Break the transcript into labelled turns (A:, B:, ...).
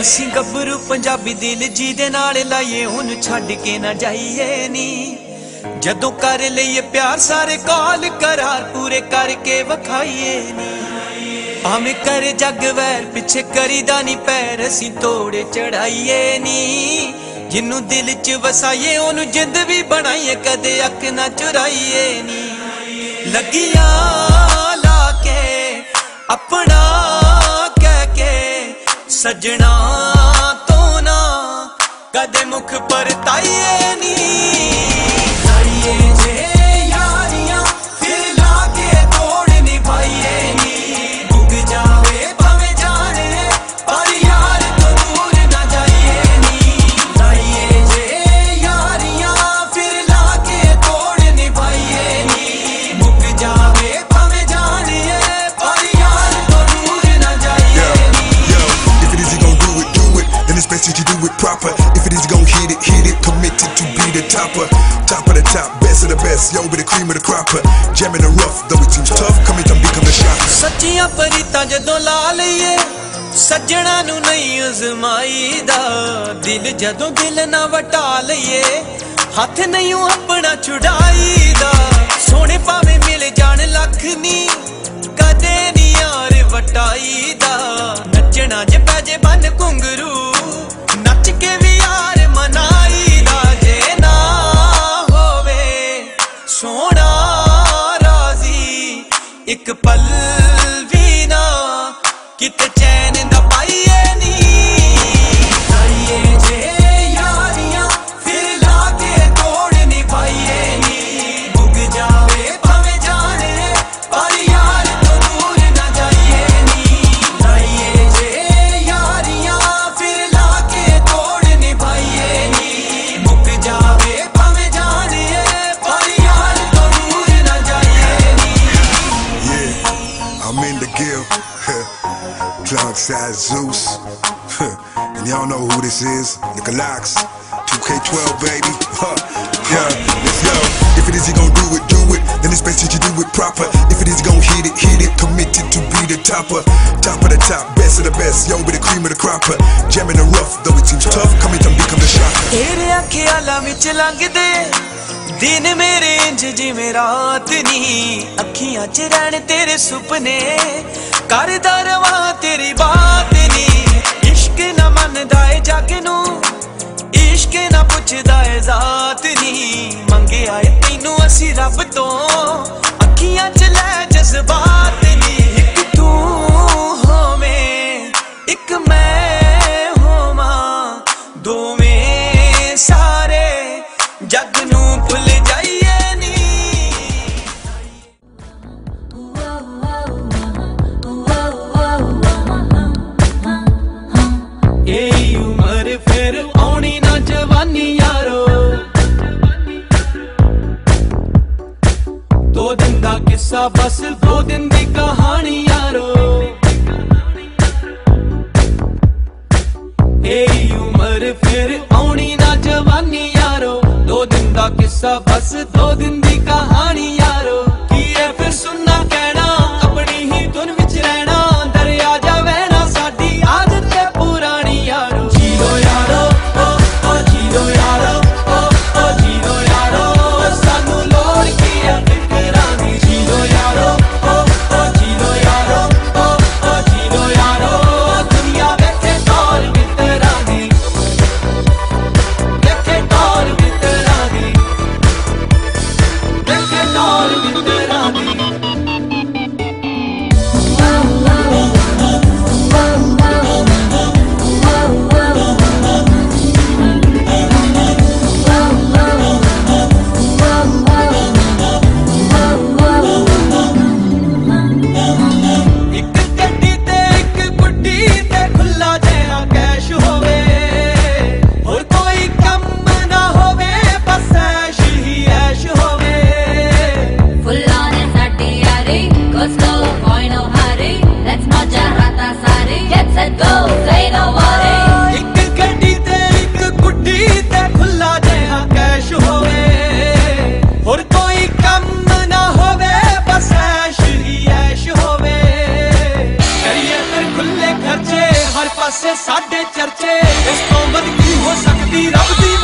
A: ਅਸੀਂ ਗੱਭਰੂ ਪੰਜਾਬੀ ਦਿਲ ਜੀ ਦੇ ਨਾਲ ਲਾਈਏ, ਉਹਨੂੰ ਛੱਡ ਕੇ ਨਾ ਜਾਈਏ ਨੀ। ਜਦੋਂ ਕਰ ਲਈਏ ਪਿਆਰ, ਸਾਰੇ ਕਾਲ ਕਰਾਰ ਪੂਰੇ ਕਰਕੇ ਵਖਾਈਏ ਨੀ। ਭਾਵੇਂ ਕਰ ਜੱਗ ਵੈਰ, ਪਿੱਛੇ ਕਰੀਦਾ ਨਹੀਂ ਪੈਰ, ਅਸੀਂ ਤੋੜੇ ਚੜਾਈਏ ਨੀ। ਜਿੰਨੂੰ ਦਿਲ 'ਚ ਵਸਾਈਏ, ਉਹਨੂੰ ਜਿੰਦ ਵੀ ਬਣਾਈਏ, ਕਦੇ ਅੱਖ ਨਾ ਚੁਰਾਈਏ ਨੀ। ਲੱਗੀਆਂ ਲਾ ਕੇ ਆਪਣਾ ਸਜਣਾ ਤੋਂ ਨਾ ਕਦੇ ਮੁਖ ਪਰਤਾਈਏ ਨੀ।
B: Then it's best that you do it proper. If it is you gon' hit it, hit it. Committed to be the topper. Top of the top, best of the best. Yo, be the cream of the cropper. Jamming the rough, though it seems tough. Coming to become the shopper.
A: ਸੱਚੀਆਂ ਪਰੀਤਾਂ ਜਦੋਂ ਲਾ ਲਈਏ ਸੱਜਣਾ ਨੂੰ ਨਹੀਂ ਅਜ਼ਮਾਈਦਾ ਦਿਲ ਜਦੋਂ ਦਿਲ ਨਾ ਵਟਾ ਲਈਏ ਹੱਥ ਨਹੀਂ ਓ ਆਪਣਾ ਛੁਡਾਈਦਾ ਇੱਕ ਪਲ ਵੀ ਨਾ ਕਿਤੇ
B: Cloud size Zeus. and y'all know who this is. Nicolax. 2K12, baby. Huh. Yeah, let's go. If it is you gon' do it, do it. Then it's best that you do it proper. If it is you gon' hit it, hit it. Committed to be the topper. Top of the top, best of the best. Yo, be the cream of the cropper. Jamming the rough, though it seems tough. Coming to become the shopper.
A: ਤੇਰੇ ਖਿਆਲਾਂ ਵਿੱਚ ਲੰਘਦੇ ਦਿਨ ਮੇਰੇ ਇੰਜ ਜਿਵੇਂ ਰਾਤ ਨਹੀਂ ਅੱਖੀਆਂ 'ਚ ਰਹਿਣ ਤੇਰੇ ਸੁਪਨੇ ਕਰਦਾ ਰਵਾਂ ਤੇਰੀ ਬਾਤ ਨਹੀਂ ਇਸ਼ਕ ਨਾ ਮੰਨਦਾ ਏ ਜੱਗ ਨੂੰ, ਇਸ਼ਕ ਨਾ ਪੁੱਛਦਾ ਏ ਜ਼ਾਤ ਨਹੀਂ ਮੰਗਿਆ ਏ ਤੈਨੂੰ ਅਸੀਂ ਰੱਬ ਤੋਂ, ਅੱਖੀਆਂ 'ਚ ਲੈ ਜਜ਼ਬਾਤ ਨਹੀਂ ਇੱਕ ਤੂੰ ਹੋਵੇਂ, ਇੱਕ ਮੈਂ ਹੋਵਾਂ। ਦੋਵੇਂ ਸਾਰੇ ਜੱਗ ਨੂੰ ਭੁੱਲ ਜਾਈਏ। ਇਹ ਉਮਰ ਫਿਰ ਆਉਣੀ ਨਾ ਜਵਾਨੀ ਯਾਰੋ। ਦੋ ਦਿਨ ਦਾ ਕਿੱਸਾ, ਬਸ ਦੋ ਦਿਨ ਦੀ ਕਹਾਣੀ ਯਾਰੋ। ਇਹ ਉਮਰ ਫਿਰ ਆਉਣੀ ਨਾ ਜਵਾਨੀ ਯਾਰੋ। ਦੋ ਦਿਨ ਦਾ ਕਿੱਸਾ, ਬਸ ਦੋ ਦਿਨ ਦੀ ਕਹਾਣੀ ਪਾਸੇ ਸਾਡੇ ਚਰਚੇ ਇਸ ਤੋਂ ਵੱਧ ਕੀ ਹੋ ਸਕਦੀ? ਰੱਬ ਦੀ